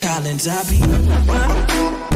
Collins, I be.